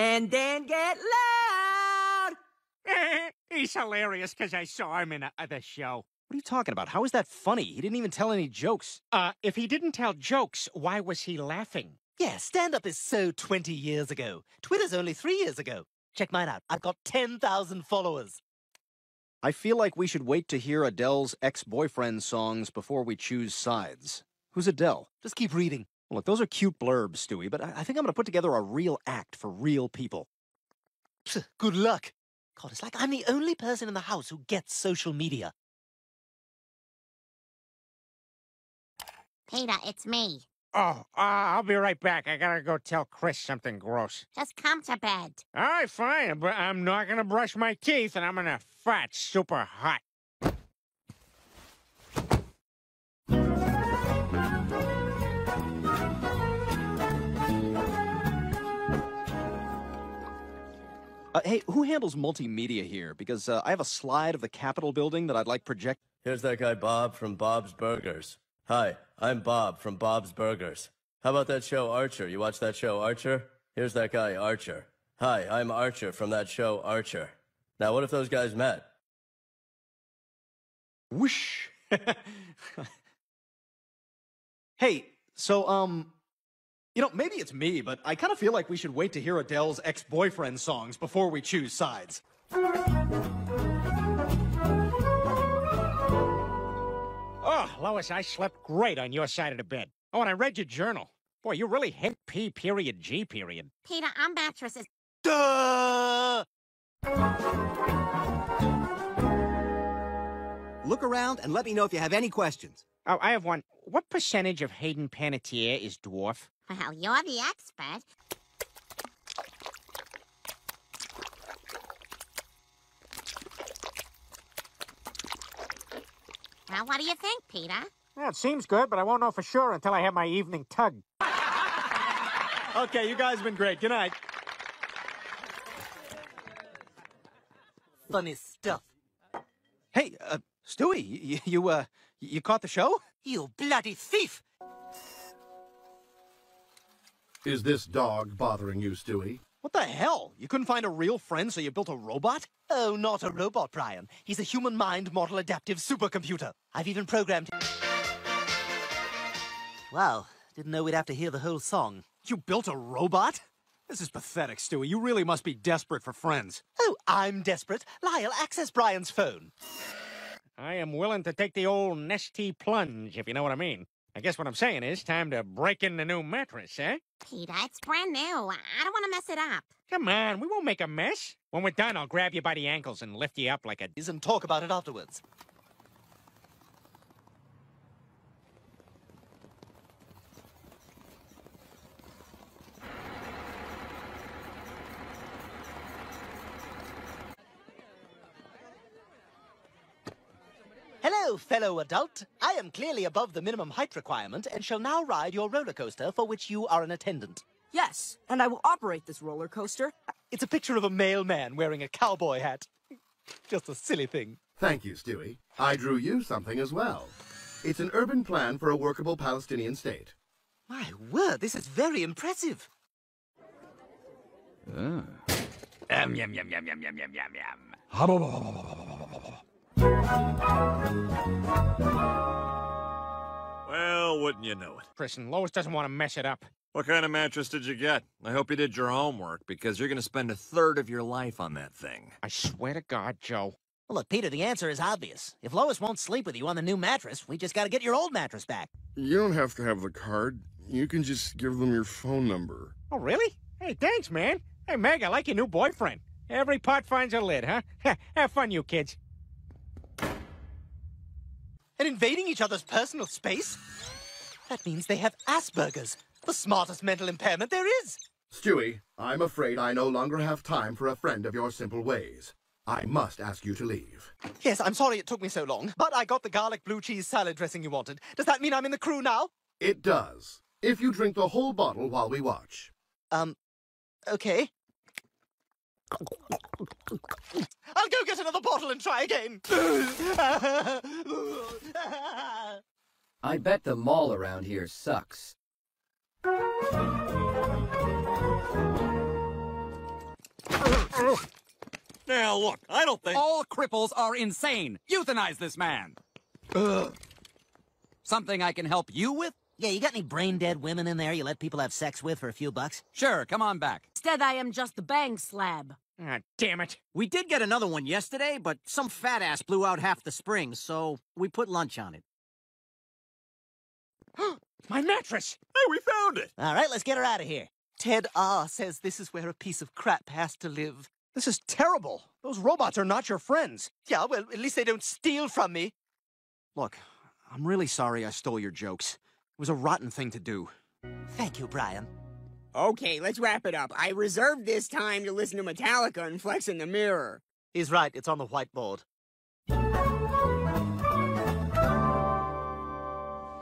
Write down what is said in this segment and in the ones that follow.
and then get loud. He's hilarious because I saw him in a, other show. What are you talking about? How is that funny? He didn't even tell any jokes. Uh, if he didn't tell jokes, why was he laughing? Yeah, stand up is so 20 years ago. Twitter's only three years ago. Check mine out. I've got 10,000 followers. I feel like we should wait to hear Adele's ex-boyfriend songs before we choose sides. Who's Adele? Just keep reading. Well, look, those are cute blurbs, Stewie, but I, I think I'm going to put together a real act for real people. Psst, good luck. God, it's like I'm the only person in the house who gets social media. Peter, it's me. Oh, uh, I'll be right back. I gotta go tell Chris something gross. Just come to bed. All right, fine, but I'm not gonna brush my teeth, and I'm gonna fart super hot. Uh, hey, who handles multimedia here? Because uh, I have a slide of the Capitol building that I'd like project. Here's that guy Bob from Bob's Burgers. Hi, I'm Bob from Bob's Burgers. How about that show Archer? You watch that show Archer? Here's that guy Archer. Hi, I'm Archer from that show Archer. Now, what if those guys met? Whoosh. hey, so, um, you know, maybe it's me, but I kind of feel like we should wait to hear Adele's ex-boyfriend songs before we choose sides. Oh, Lois, I slept great on your side of the bed. Oh, and I read your journal. Boy, you really hit P period G period. Peter, our mattress is. Duh! Look around and let me know if you have any questions. Oh, I have one. What percentage of Hayden Panettiere is dwarf? Well, you're the expert. Well, what do you think, Peter? Well, it seems good, but I won't know for sure until I have my evening tug. Okay, you guys have been great. Good night. Funny stuff. Hey, uh, Stewie, you, you, uh, you caught the show? You bloody thief! Is this dog bothering you, Stewie? What the hell? You couldn't find a real friend, so you built a robot? Oh, not a robot, Brian. He's a human mind model adaptive supercomputer. I've even programmed him. Wow, didn't know we'd have to hear the whole song. You built a robot? This is pathetic, Stewie. You really must be desperate for friends. Oh, I'm desperate. Lyle, access Brian's phone. I am willing to take the old nesty plunge, if you know what I mean. I guess what I'm saying is time to break in the new mattress, eh? Peter, it's brand new. I don't want to mess it up. Come on, we won't make a mess. When we're done, I'll grab you by the ankles and lift you up like a... And talk about it afterwards. Hello, fellow adult. I am clearly above the minimum height requirement and shall now ride your roller coaster for which you are an attendant. Yes, and I will operate this roller coaster. It's a picture of a mailman wearing a cowboy hat. Just a silly thing. Thank you, Stewie. I drew you something as well. It's an urban plan for a workable Palestinian state. My word, this is very impressive. Um, yum, yum, yum, yum, yum, yum, yum, yum. Well, wouldn't you know it? Chris and Lois doesn't want to mess it up. What kind of mattress did you get? I hope you did your homework, because you're going to spend a third of your life on that thing. I swear to God, Joe. Well, look, Peter, the answer is obvious. If Lois won't sleep with you on the new mattress, we just gotta get your old mattress back. You don't have to have the card. You can just give them your phone number. Oh, really? Hey, thanks, man. Hey, Meg, I like your new boyfriend. Every pot finds a lid, huh? Have fun, you kids. And invading each other's personal space? That means they have Asperger's, the smartest mental impairment there is. Stewie, I'm afraid I no longer have time for a friend of your simple ways. I must ask you to leave. Yes, I'm sorry it took me so long, but I got the garlic blue cheese salad dressing you wanted. Does that mean I'm in the crew now? It does. If you drink the whole bottle while we watch. Um, okay. I'll go get another bottle and try again. I bet the mall around here sucks. Now, look, I don't think... All cripples are insane. Euthanize this man. Something I can help you with? Yeah, you got any brain dead women in there you let people have sex with for a few bucks? Sure, come on back. Instead, I am just the bang slab. Ah, damn it. We did get another one yesterday, but some fat ass blew out half the springs, so we put lunch on it. My mattress! Hey, we found it! All right, let's get her out of here. Ted R says this is where a piece of crap has to live. This is terrible. Those robots are not your friends. Yeah, well, at least they don't steal from me. Look, I'm really sorry I stole your jokes. It was a rotten thing to do. Thank you, Brian. Okay, let's wrap it up. I reserved this time to listen to Metallica and flex in the mirror. He's right, it's on the whiteboard.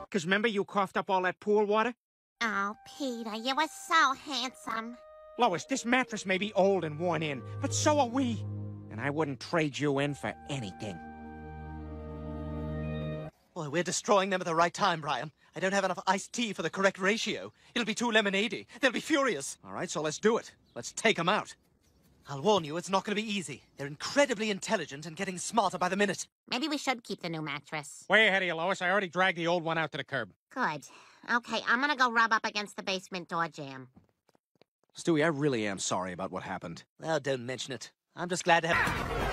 Because remember you coughed up all that pool water? Oh, Peter, you were so handsome. Lois, this mattress may be old and worn in, but so are we. And I wouldn't trade you in for anything. Boy, we're destroying them at the right time, Brian. I don't have enough iced tea for the correct ratio. It'll be too lemonade They'll be furious. All right, so let's do it. Let's take them out. I'll warn you, it's not going to be easy. They're incredibly intelligent and getting smarter by the minute. Maybe we should keep the new mattress. Way ahead of you, Lois. I already dragged the old one out to the curb. Good. Okay, I'm gonna go rub up against the basement door jamb. Stewie, I really am sorry about what happened. Well, don't mention it. I'm just glad to have...